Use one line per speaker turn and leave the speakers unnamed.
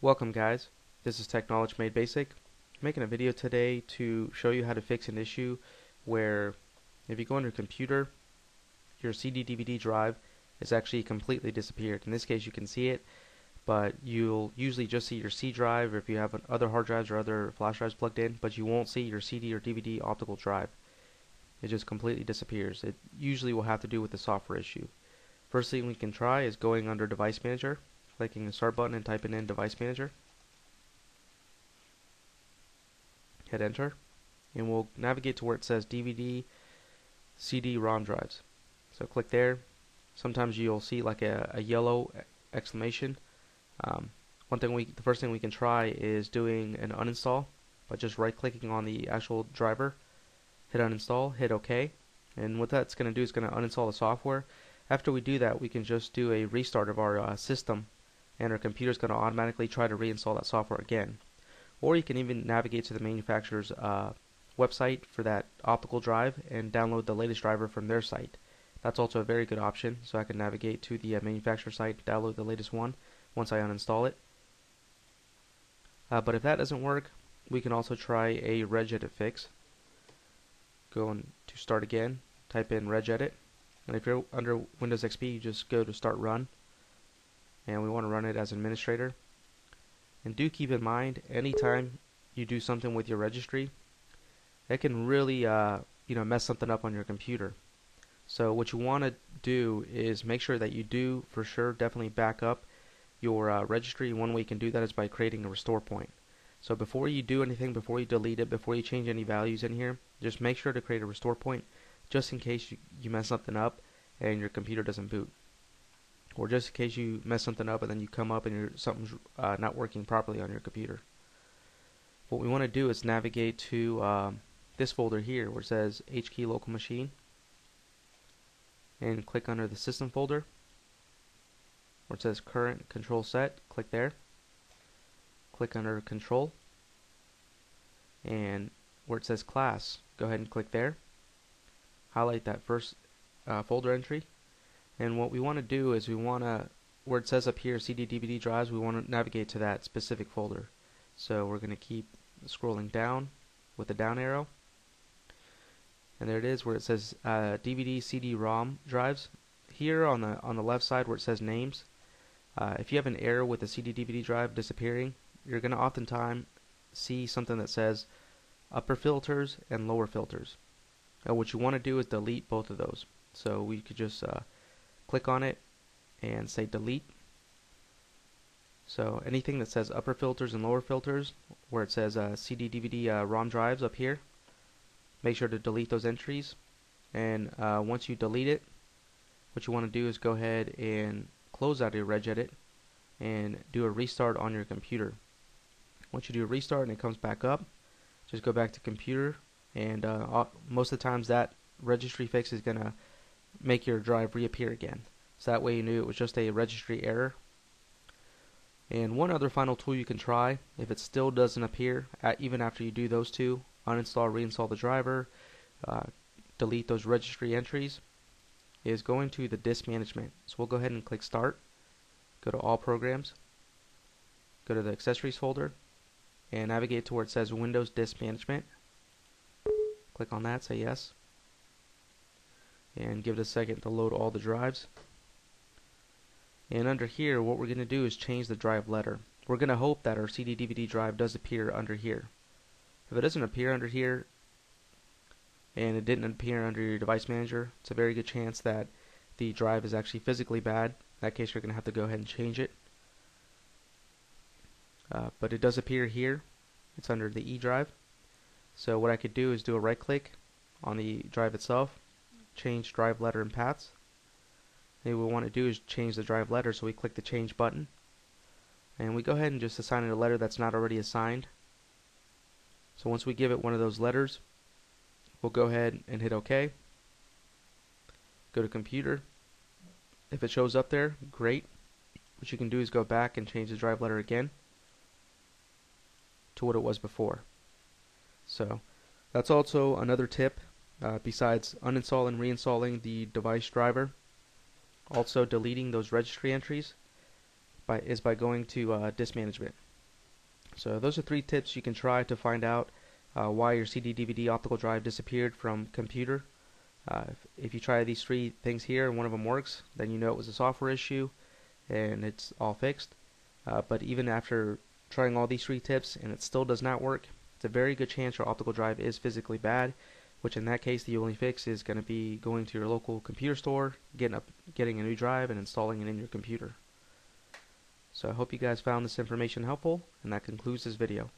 Welcome guys, this is Tech Knowledge Made Basic. I'm making a video today to show you how to fix an issue where if you go on your computer, your CD DVD drive is actually completely disappeared. In this case you can see it, but you'll usually just see your C drive or if you have other hard drives or other flash drives plugged in, but you won't see your CD or DVD optical drive. It just completely disappears. It usually will have to do with the software issue. First thing we can try is going under Device Manager clicking the start button and typing in device manager. Hit enter. And we'll navigate to where it says DVD CD-ROM drives. So click there. Sometimes you'll see like a, a yellow exclamation. Um, one thing we the first thing we can try is doing an uninstall by just right clicking on the actual driver. Hit uninstall hit OK. And what that's going to do is going to uninstall the software. After we do that we can just do a restart of our uh, system and our computer is going to automatically try to reinstall that software again. Or you can even navigate to the manufacturer's uh, website for that optical drive and download the latest driver from their site. That's also a very good option, so I can navigate to the uh, manufacturer site, download the latest one once I uninstall it. Uh, but if that doesn't work, we can also try a regedit fix. Go on to start again, type in regedit, and if you're under Windows XP, you just go to start run and we want to run it as administrator. And do keep in mind, anytime you do something with your registry, it can really uh, you know mess something up on your computer. So what you want to do is make sure that you do for sure definitely back up your uh, registry. One way you can do that is by creating a restore point. So before you do anything, before you delete it, before you change any values in here, just make sure to create a restore point just in case you, you mess something up and your computer doesn't boot or just in case you mess something up and then you come up and your something's uh, not working properly on your computer. What we want to do is navigate to um, this folder here where it says HKey local machine and click under the system folder where it says current control set. Click there. Click under control and where it says class. Go ahead and click there. Highlight that first uh, folder entry and what we want to do is we want to, where it says up here CD DVD drives, we want to navigate to that specific folder. So we're going to keep scrolling down with the down arrow. And there it is where it says uh, DVD CD-ROM drives. Here on the on the left side where it says names, uh, if you have an error with a CD DVD drive disappearing, you're going to oftentimes see something that says upper filters and lower filters. Uh, what you want to do is delete both of those. So we could just uh, click on it and say delete. So anything that says upper filters and lower filters, where it says uh, CD, DVD, uh, ROM drives up here, make sure to delete those entries. And uh, once you delete it, what you want to do is go ahead and close out your regedit and do a restart on your computer. Once you do a restart and it comes back up, just go back to computer and uh, most of the times that registry fix is going to make your drive reappear again. So that way you knew it was just a registry error. And one other final tool you can try, if it still doesn't appear, even after you do those two, uninstall, reinstall the driver, uh, delete those registry entries, is going to the disk management. So we'll go ahead and click start, go to all programs, go to the accessories folder, and navigate to where it says Windows Disk Management. Click on that, say yes and give it a second to load all the drives. And under here what we're going to do is change the drive letter. We're going to hope that our CD DVD drive does appear under here. If it doesn't appear under here and it didn't appear under your device manager it's a very good chance that the drive is actually physically bad. In that case you're going to have to go ahead and change it. Uh, but it does appear here. It's under the E drive. So what I could do is do a right click on the drive itself change drive letter and paths. And what we want to do is change the drive letter, so we click the change button. And we go ahead and just assign it a letter that's not already assigned. So once we give it one of those letters, we'll go ahead and hit OK. Go to computer. If it shows up there, great. What you can do is go back and change the drive letter again to what it was before. So that's also another tip uh, besides uninstalling and reinstalling the device driver. Also deleting those registry entries by, is by going to uh, disk management. So those are three tips you can try to find out uh, why your CD DVD optical drive disappeared from computer. Uh, if, if, you try these three things here and one of them works, then you know it was a software issue and it's all fixed. Uh, but even after trying all these three tips and it still does not work, it's a very good chance your optical drive is physically bad, which in that case the only fix is going to be going to your local computer store, getting, up, getting a new drive and installing it in your computer. So I hope you guys found this information helpful, and that concludes this video.